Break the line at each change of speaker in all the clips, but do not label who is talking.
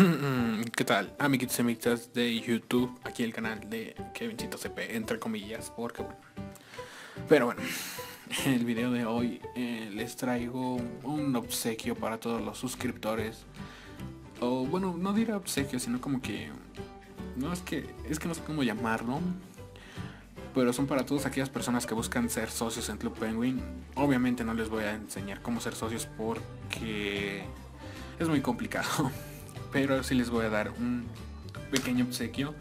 tal? Amiguitos y amigas de YouTube, aquí el canal de Kevincito CP, entre comillas, porque bueno. Pero bueno, en el video de hoy eh, les traigo un obsequio para todos los suscriptores. O bueno, no diré obsequio, sino como que... No es que, es que no sé cómo llamarlo. Pero son para todas aquellas personas que buscan ser socios en Club Penguin. Obviamente no les voy a enseñar cómo ser socios porque es muy complicado. Pero sí les voy a dar un pequeño obsequio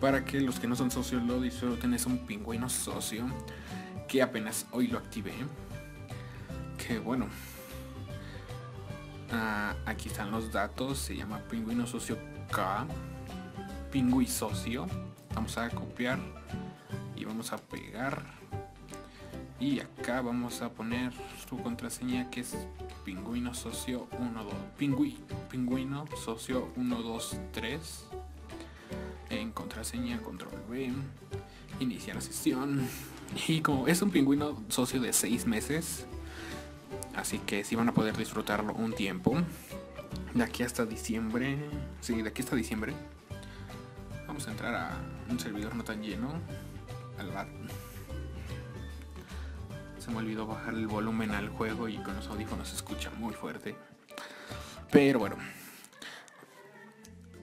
para que los que no son socios lo disfruten. Es un pingüino socio que apenas hoy lo activé. Que bueno. Ah, aquí están los datos. Se llama pingüino socio K. Pingüi socio. Vamos a copiar y vamos a pegar y acá vamos a poner su contraseña que es pingüino socio 1 2 pingüi, pingüino socio 1 2 3 en contraseña control B inicia la sesión. Y como es un pingüino socio de 6 meses así que si van a poder disfrutarlo un tiempo. De aquí hasta diciembre sí de aquí hasta diciembre vamos a entrar a un servidor no tan lleno se me olvidó bajar el volumen al juego y con los audífonos se escucha muy fuerte. Pero bueno.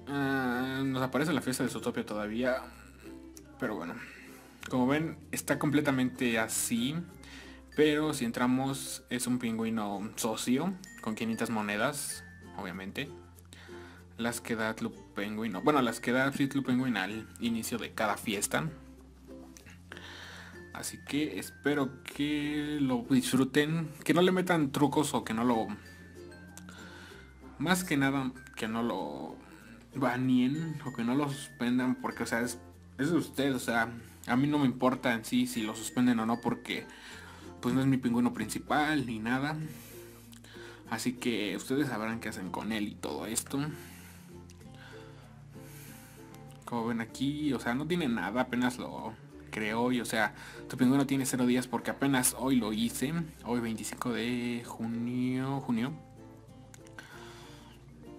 Ah, nos aparece la fiesta de Zootopia todavía. Pero bueno. Como ven, está completamente así. Pero si entramos, es un pingüino socio. Con 500 monedas, obviamente. Las que da Club Penguin. Bueno, las que da Free Club Penguin al inicio de cada fiesta. Así que espero que lo disfruten, que no le metan trucos o que no lo... Más que nada, que no lo banien o que no lo suspendan porque, o sea, es, es de usted, o sea, a mí no me importa en sí si lo suspenden o no porque pues no es mi pingüino principal ni nada. Así que ustedes sabrán qué hacen con él y todo esto. Como ven aquí, o sea, no tiene nada, apenas lo creo hoy, o sea, tu pingüino tiene 0 días porque apenas hoy lo hice, hoy 25 de junio, junio.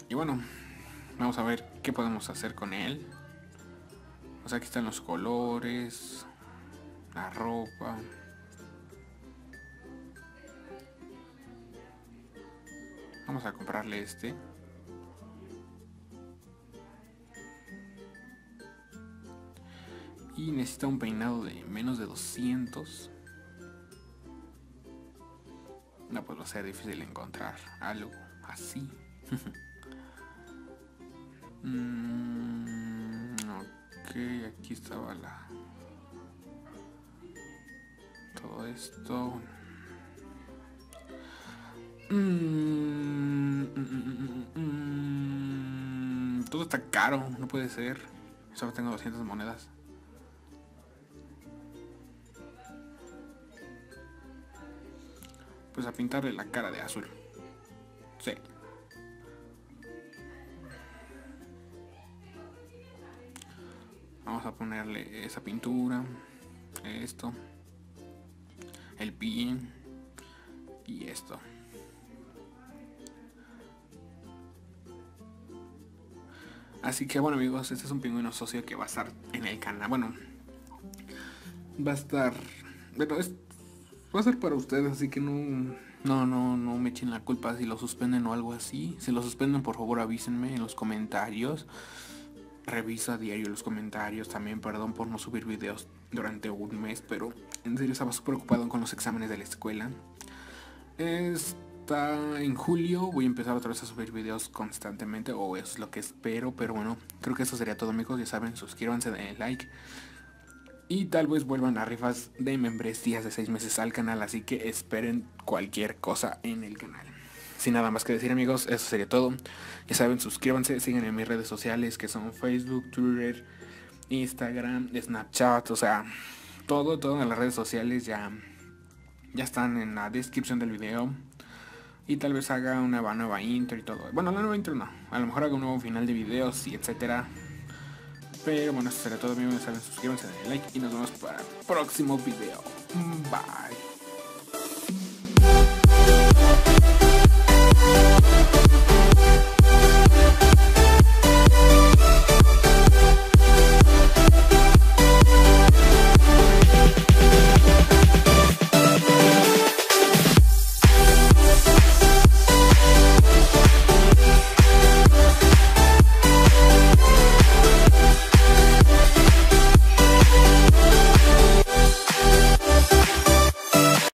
Y bueno, vamos a ver qué podemos hacer con él. O sea, aquí están los colores, la ropa. Vamos a comprarle este. Y necesita un peinado de menos de 200 no pues va a ser difícil encontrar algo así mm, ok aquí estaba la todo esto mm, mm, todo está caro no puede ser solo tengo 200 monedas pues a pintarle la cara de azul. Sí. Vamos a ponerle esa pintura, esto, el pie y esto. Así que bueno amigos, este es un pingüino socio que va a estar en el canal. Bueno, va a estar... Bueno, es va a ser para ustedes, así que no, no, no, no me echen la culpa si lo suspenden o algo así. Si lo suspenden, por favor avísenme en los comentarios. Revisa a diario los comentarios. También perdón por no subir videos durante un mes, pero en serio estaba súper ocupado con los exámenes de la escuela. Está en julio, voy a empezar otra vez a subir videos constantemente, o eso es lo que espero, pero bueno, creo que eso sería todo amigos, ya saben, suscríbanse, denle like. Y tal vez vuelvan a rifas de membresías de 6 meses al canal, así que esperen cualquier cosa en el canal. Sin nada más que decir amigos, eso sería todo. Ya saben, suscríbanse, sigan en mis redes sociales que son Facebook, Twitter, Instagram, Snapchat, o sea, todo, todo en las redes sociales ya, ya están en la descripción del video. Y tal vez haga una nueva intro y todo. Bueno, la nueva intro no. A lo mejor haga un nuevo final de videos y etcétera. Pero bueno, eso será todo amigos, ya saben, suscríbanse, denle like y nos vemos para el próximo video. Bye.